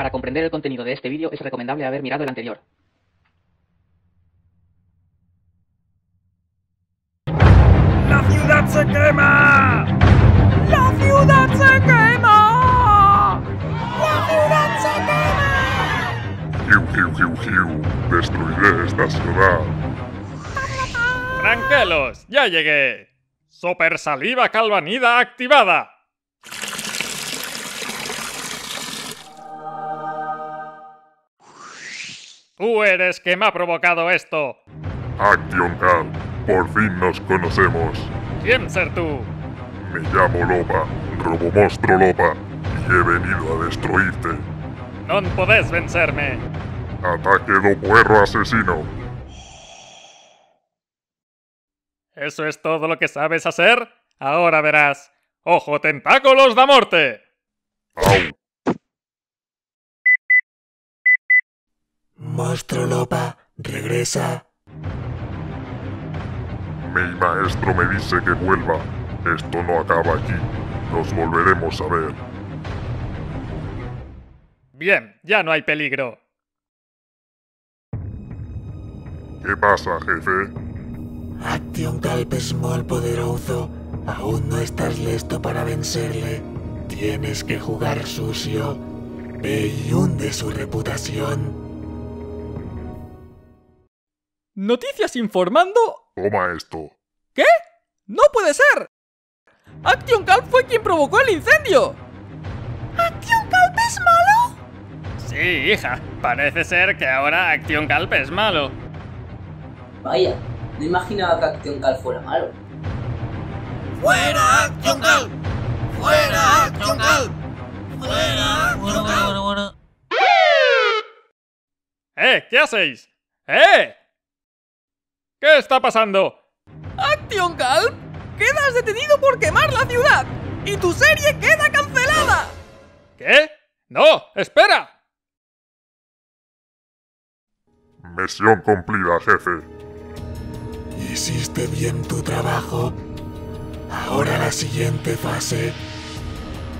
Para comprender el contenido de este vídeo es recomendable haber mirado el anterior. ¡La ciudad se quema! ¡La ciudad se quema! ¡La ciudad se quema! Hiu, hiu, hiu, hiu. Destruiré esta ciudad. Tranquilos, ya llegué. Super saliva calvanida activada. Tú eres que me ha provocado esto. Action por fin nos conocemos. ¿Quién ser tú? Me llamo Lopa, Robomostro Lopa, y he venido a destruirte. No podés vencerme. Ataque do puerro asesino. ¿Eso es todo lo que sabes hacer? Ahora verás. ¡Ojo tentáculos da muerte! Au. Monstruo Lopa, regresa. Mi maestro me dice que vuelva. Esto no acaba aquí. Nos volveremos a ver. Bien, ya no hay peligro. ¿Qué pasa, jefe? Action Calp Small poderoso. Aún no estás listo para vencerle. Tienes que jugar sucio. Ve y hunde su reputación. Noticias informando. Toma esto. ¿Qué? ¡No puede ser! Action Calp fue quien provocó el incendio. ¿Action Calp es malo? Sí, hija. Parece ser que ahora Action Calp es malo. Vaya, no imaginaba que Action Cal fuera malo. ¡Fuera Action Calp! ¡Fuera Action Calp! ¡Fuera Action Calp! ¡Eh! ¿Qué hacéis? ¡Eh! ¿Qué está pasando? Action Calp, quedas detenido por quemar la ciudad y tu serie queda cancelada. ¿Qué? ¡No! ¡Espera! Misión cumplida, jefe. Hiciste bien tu trabajo. Ahora la siguiente fase.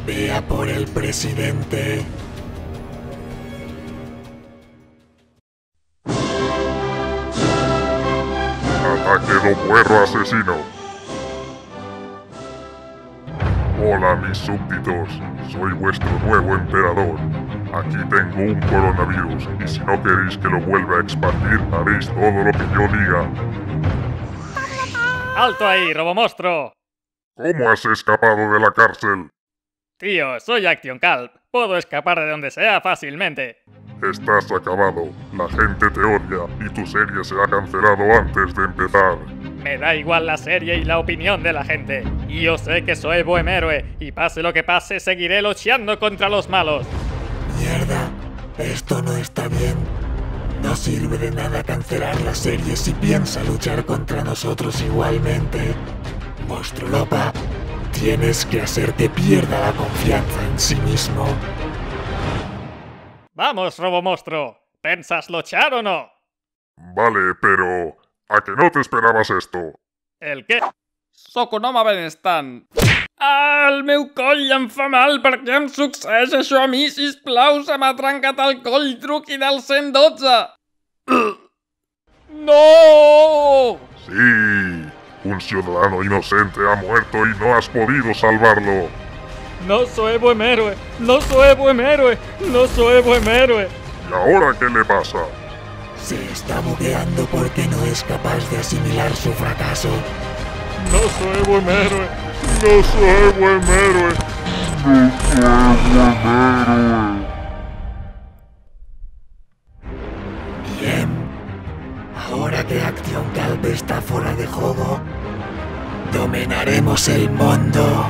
Vea por el presidente. Ataque do puerro asesino. Hola mis súbditos, soy vuestro nuevo emperador. Aquí tengo un coronavirus y si no queréis que lo vuelva a expandir, haréis todo lo que yo diga. ¡Alto ahí, robomostro! ¿Cómo has escapado de la cárcel? Tío, soy Action Calp. Puedo escapar de donde sea fácilmente. Estás acabado, la gente te odia y tu serie será cancelado antes de empezar. Me da igual la serie y la opinión de la gente. Y yo sé que soy buen héroe, y pase lo que pase, seguiré luchando contra los malos. Mierda, esto no está bien. No sirve de nada cancelar la serie si piensa luchar contra nosotros igualmente. Monstruo Lopa, tienes que hacer que pierda la confianza en sí mismo. Vamos, robomostro. ¿Pensas luchar o no? Vale, pero... ¿A que no te esperabas esto? El què? Home benestant. Ah, el meu coll em fa mal, per què em succeeix això a mi, sisplau? Se m'ha trencat el coll, truqui del 112. No! Sí, un ciudadano inocente ha muerto y no has podido salvarlo. No soy buen héroe, no soy buen héroe, no soy buen héroe. ¿Y ahora qué le pasa? Se está bugueando porque no es capaz de asimilar su fracaso. No soy buen héroe. No soy buen héroe. No soy buen héroe. Bien. Ahora que Action Calp está fuera de juego, dominaremos el mundo.